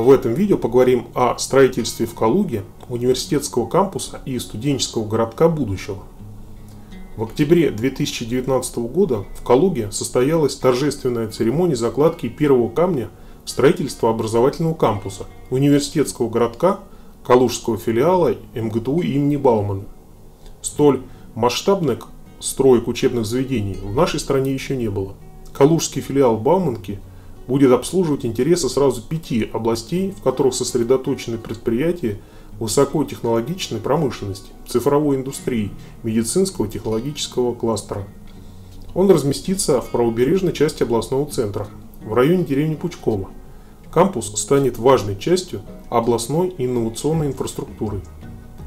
В этом видео поговорим о строительстве в Калуге университетского кампуса и студенческого городка будущего. В октябре 2019 года в Калуге состоялась торжественная церемония закладки первого камня строительства образовательного кампуса университетского городка Калужского филиала МГТУ имени Баумана. Столь масштабных строек учебных заведений в нашей стране еще не было. Калужский филиал Бауманки будет обслуживать интересы сразу пяти областей, в которых сосредоточены предприятия высокотехнологичной промышленности, цифровой индустрии, медицинского технологического кластера. Он разместится в правобережной части областного центра, в районе деревни Пучкова. Кампус станет важной частью областной инновационной инфраструктуры,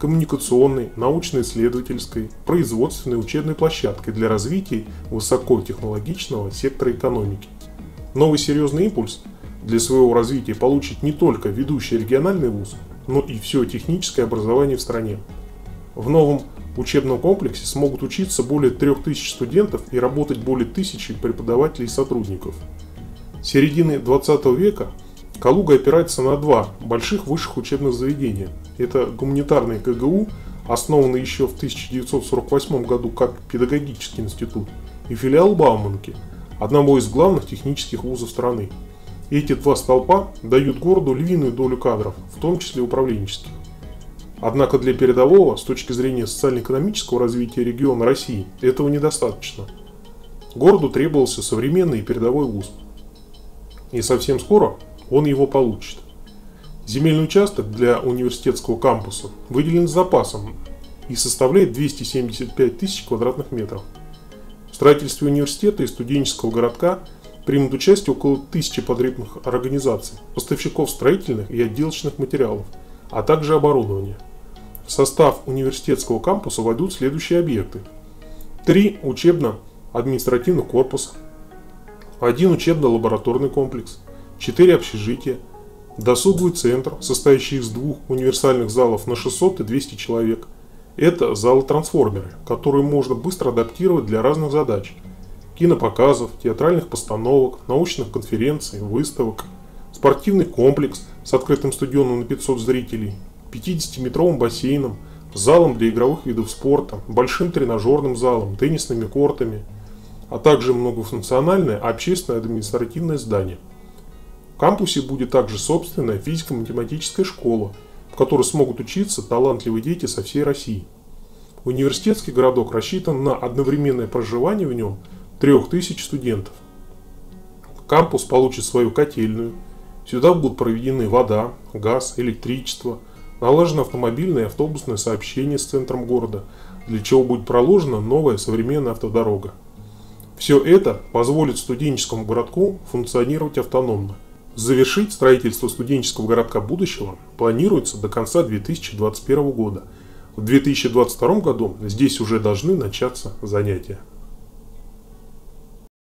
коммуникационной, научно-исследовательской, производственной учебной площадкой для развития высокотехнологичного сектора экономики. Новый серьезный импульс для своего развития получит не только ведущий региональный вуз, но и все техническое образование в стране. В новом учебном комплексе смогут учиться более 3000 студентов и работать более тысячи преподавателей и сотрудников. С середины 20 века Калуга опирается на два больших высших учебных заведения. Это гуманитарный КГУ, основанный еще в 1948 году как педагогический институт, и филиал Бауманки, одного из главных технических вузов страны. Эти два столпа дают городу львиную долю кадров, в том числе управленческих. Однако для передового, с точки зрения социально-экономического развития региона России, этого недостаточно. Городу требовался современный и передовой вуз. И совсем скоро он его получит. Земельный участок для университетского кампуса выделен с запасом и составляет 275 тысяч квадратных метров. Строительстве университета и студенческого городка примут участие около тысячи подрядных организаций, поставщиков строительных и отделочных материалов, а также оборудования. В состав университетского кампуса войдут следующие объекты. Три учебно-административных корпуса, один учебно-лабораторный комплекс, четыре общежития, досуговый центр, состоящий из двух универсальных залов на 600 и 200 человек. Это залы-трансформеры, которые можно быстро адаптировать для разных задач – кинопоказов, театральных постановок, научных конференций, выставок, спортивный комплекс с открытым стадионом на 500 зрителей, 50-метровым бассейном, залом для игровых видов спорта, большим тренажерным залом, теннисными кортами, а также многофункциональное общественное административное здание. В кампусе будет также собственная физико-математическая школа, в которой смогут учиться талантливые дети со всей России. Университетский городок рассчитан на одновременное проживание в нем – 3000 студентов. Кампус получит свою котельную. Сюда будут проведены вода, газ, электричество, налажено автомобильное и автобусное сообщение с центром города, для чего будет проложена новая современная автодорога. Все это позволит студенческому городку функционировать автономно. Завершить строительство студенческого городка будущего планируется до конца 2021 года. В 2022 году здесь уже должны начаться занятия.